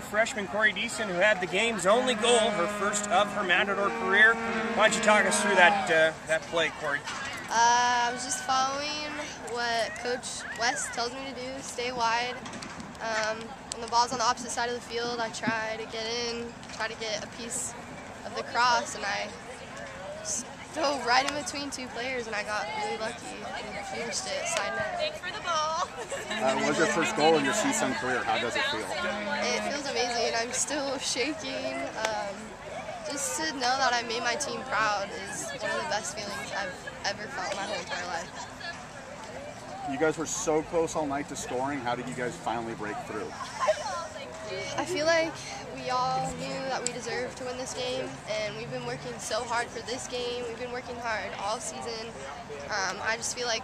freshman Corey Deason, who had the game's only goal, her first of her Matador career. Why don't you talk us through that uh, that play, Corey? Uh, I was just following what Coach West tells me to do, stay wide. Um, when the ball's on the opposite side of the field, I try to get in, try to get a piece of the cross, and I dove right in between two players, and I got really lucky and finished it side net. Thanks for the ball. Uh, was your first goal in your CSUN career? How does it feel? It feels amazing. I'm still shaking. Um, just to know that I made my team proud is one of the best feelings I've ever felt in my whole entire life. You guys were so close all night to scoring. How did you guys finally break through? I feel like we all knew that we deserved to win this game, and we've been working so hard for this game. We've been working hard all season. Um, I just feel like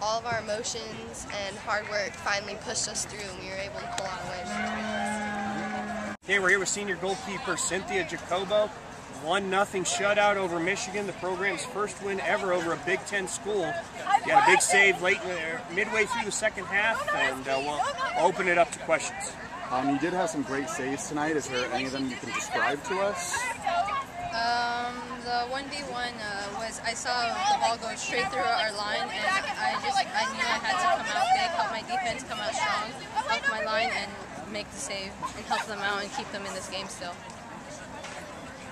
all of our emotions and hard work finally pushed us through, and we were able to pull out a win. Okay, we're here with senior goalkeeper Cynthia Jacobo. One nothing shutout over Michigan, the program's first win ever over a Big Ten school. You had a big save late, the, midway through the second half, and uh, we'll open it up to questions. Um, you did have some great saves tonight. Is there any of them you can describe to us? Um, the 1v1 uh, was, I saw the ball go straight through our line and I just, I knew I had to come out big, help my defense come out strong, help my line and make the save and help them out and keep them in this game still.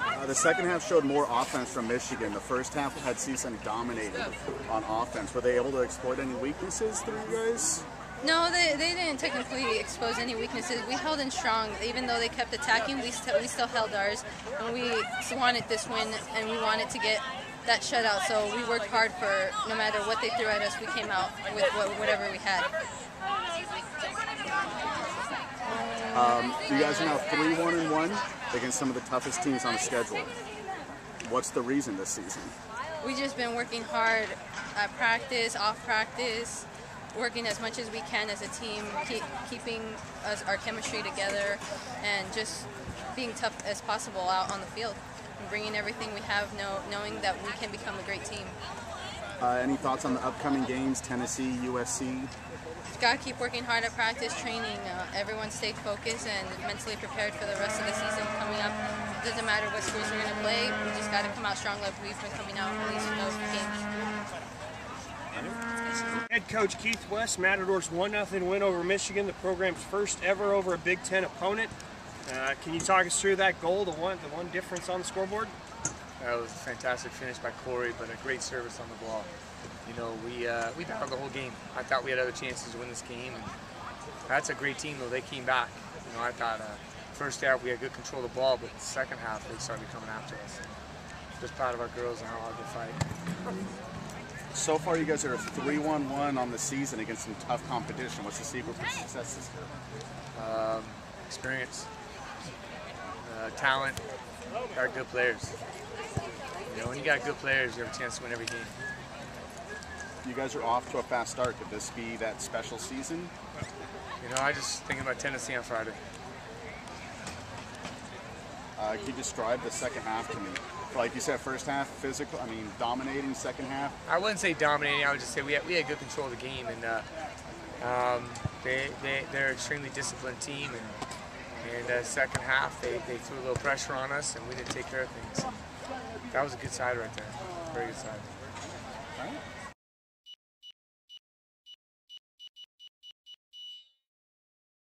Uh, the second half showed more offense from Michigan. The first half had CSUN dominated on offense. Were they able to exploit any weaknesses through you guys? No, they, they didn't technically expose any weaknesses. We held in strong. Even though they kept attacking, we, st we still held ours. And we wanted this win, and we wanted to get that shutout. So we worked hard for no matter what they threw at us, we came out with whatever we had. Um, you guys are now 3 1 and 1 against some of the toughest teams on the schedule. What's the reason this season? We've just been working hard at practice, off practice, working as much as we can as a team, keep, keeping us, our chemistry together, and just being tough as possible out on the field, and bringing everything we have, know, knowing that we can become a great team. Uh, any thoughts on the upcoming games, Tennessee, USC? Got to keep working hard at practice, training. Uh, everyone stay focused and mentally prepared for the rest of the season coming up. It doesn't matter what schools we're going to play. We just got to come out strong like we've been coming out in these games. Head coach Keith West, Matador's 1 0 win over Michigan, the program's first ever over a Big Ten opponent. Uh, can you talk us through that goal, the one, the one difference on the scoreboard? That was a fantastic finish by Corey, but a great service on the ball. You know, we uh, we battled the whole game. I thought we had other chances to win this game, that's a great team though. They came back. You know, I thought uh, first half we had good control of the ball, but the second half they started coming after us. Just proud of our girls and how hard they fight. So far, you guys are 3-1-1 on the season against some tough competition. What's the secret for success this year? Um, experience, uh, talent, our good players. You know, when you got good players, you have a chance to win every game. You guys are off to a fast start. Could this be that special season? You know, I just thinking about Tennessee on Friday. Uh, can you describe the second half to me? Like you said, first half physical. I mean, dominating. Second half. I wouldn't say dominating. I would just say we had, we had good control of the game, and uh, um, they they they're an extremely disciplined team, and and uh, second half they, they threw a little pressure on us, and we didn't take care of things. That was a good side right there. Very good side.